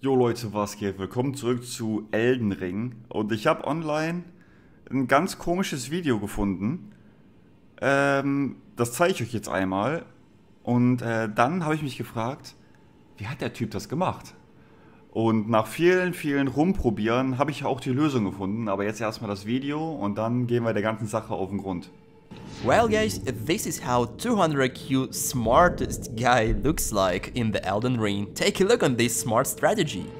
Jo Leute, was geht? Willkommen zurück zu Elden Ring. Und ich habe online ein ganz komisches Video gefunden. Ähm, das zeige ich euch jetzt einmal. Und äh, dann habe ich mich gefragt, wie hat der Typ das gemacht? Und nach vielen, vielen Rumprobieren habe ich auch die Lösung gefunden. Aber jetzt erstmal das Video und dann gehen wir der ganzen Sache auf den Grund. Well guys, this is how 200Q smartest guy looks like in the Elden Ring. Take a look on this smart strategy.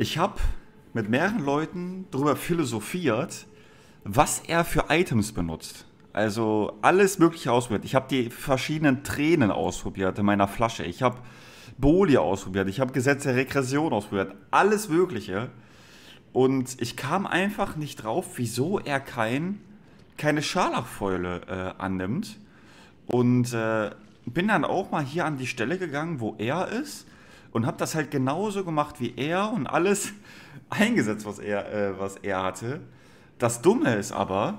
Ich habe mit mehreren Leuten darüber philosophiert, was er für Items benutzt. Also alles Mögliche ausprobiert. Ich habe die verschiedenen Tränen ausprobiert in meiner Flasche. Ich habe Boli ausprobiert. Ich habe Gesetz der Regression ausprobiert. Alles Mögliche. Und ich kam einfach nicht drauf, wieso er kein, keine Scharlachfäule äh, annimmt. Und äh, bin dann auch mal hier an die Stelle gegangen, wo er ist und habe das halt genauso gemacht wie er und alles eingesetzt, was er, äh, was er hatte. Das Dumme ist aber,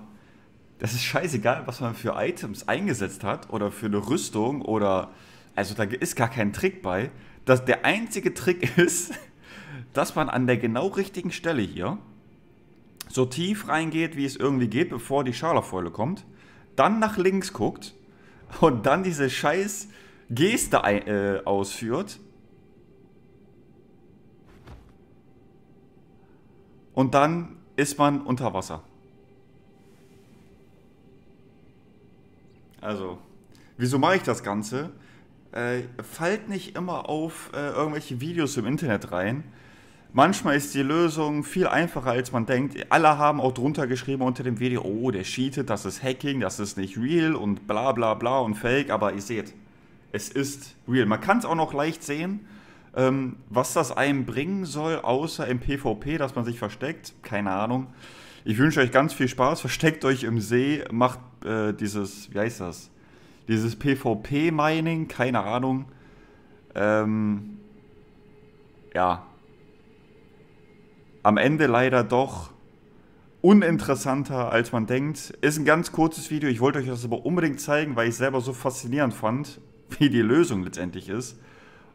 das ist scheißegal, was man für Items eingesetzt hat oder für eine Rüstung oder, also da ist gar kein Trick bei. Das, der einzige Trick ist, dass man an der genau richtigen Stelle hier so tief reingeht, wie es irgendwie geht, bevor die Scharlachfäule kommt, dann nach links guckt und dann diese scheiß Geste äh, ausführt und dann ist man unter Wasser. Also, wieso mache ich das Ganze? Äh, fallt nicht immer auf äh, irgendwelche Videos im Internet rein. Manchmal ist die Lösung viel einfacher, als man denkt. Alle haben auch drunter geschrieben unter dem Video, oh, der cheatet, das ist Hacking, das ist nicht real und bla bla bla und fake. Aber ihr seht, es ist real. Man kann es auch noch leicht sehen. Ähm, was das einem bringen soll, außer im PvP, dass man sich versteckt, keine Ahnung. Ich wünsche euch ganz viel Spaß. Versteckt euch im See, macht äh, dieses, wie heißt das? Dieses PvP-Mining, keine Ahnung. Ähm, ja. Am Ende leider doch uninteressanter, als man denkt. Ist ein ganz kurzes Video. Ich wollte euch das aber unbedingt zeigen, weil ich es selber so faszinierend fand, wie die Lösung letztendlich ist.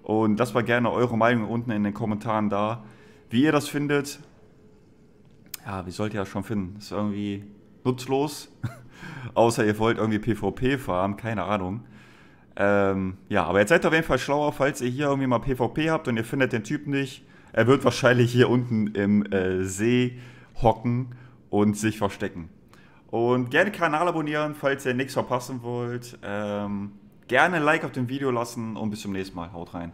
Und das war gerne eure Meinung unten in den Kommentaren da. Wie ihr das findet, ja, wie sollt ihr das schon finden? Ist irgendwie nutzlos. Außer ihr wollt irgendwie PvP fahren, keine Ahnung. Ähm, ja, aber jetzt seid auf jeden Fall schlauer, falls ihr hier irgendwie mal PvP habt und ihr findet den Typ nicht. Er wird wahrscheinlich hier unten im äh, See hocken und sich verstecken. Und gerne Kanal abonnieren, falls ihr nichts verpassen wollt. Ähm, Gerne ein Like auf dem Video lassen und bis zum nächsten Mal. Haut rein.